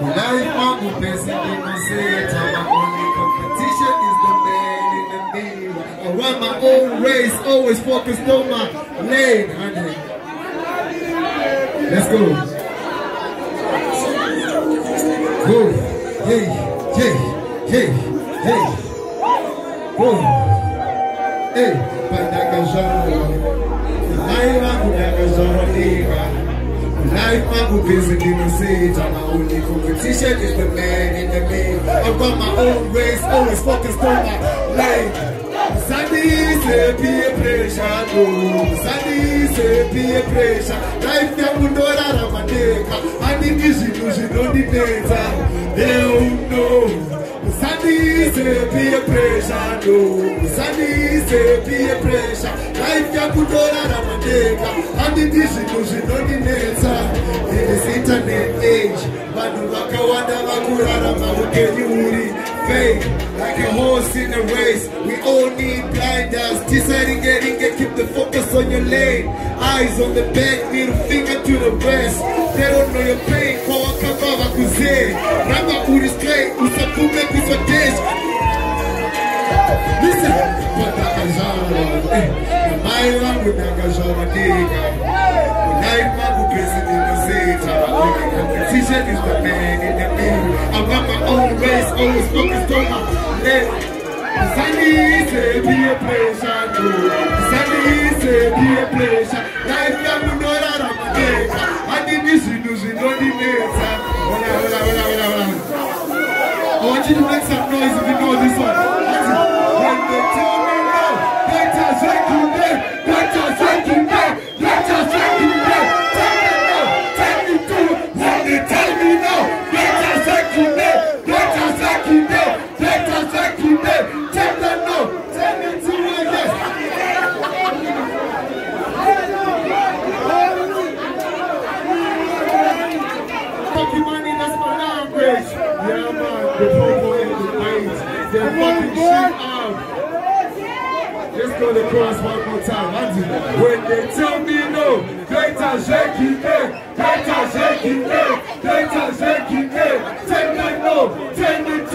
Life wangu pesa ndinaseta My only competition is the man in the mirror I run my own race, always focused on my lane honey. Let's go. Go. Hey, hey, hey, hey. Go. Hey, pandagajara Life dagajara nigga I'm busy demon seeds I'm my own equal competition is the man in the main I've got my own race, always focused on my lane Sadi se peer pressure, no. Sadi se peer pressure. Life yakundorara madeka Anditi zvinhu zvinondinetsa. Deuno Musadise peer pressure, no. Musadise peer pressure. Life yakutorara madeka Anditi zvinhu zvinondinetsa. Vakurarama upenyu fake Like a horse in a race We all need blinders Deciding getting it Keep the focus on your lane Eyes on the back Middle finger to the rest They don't know your pain Kwa wakabava kuzee Ramba uri straight Usakume kuswa dash Listen Patakazara Eh Namai wangu nakazara diga Life wangu pesi Only competition is the man got my own best, old fucking stomach. Let Sunny say be a pleasure, no. Sunny say be a pleasure. Life can be no that I'm a. I did this, know, you know the nature. Hold on, hold on. I want you to make some noise if you know this one. the program and the names that fucking shit out. Let's go to chorus one more time. I. When they tell me no, they tell shaking it, they tell shaking it, they tell shaking it. Tell me no, tell me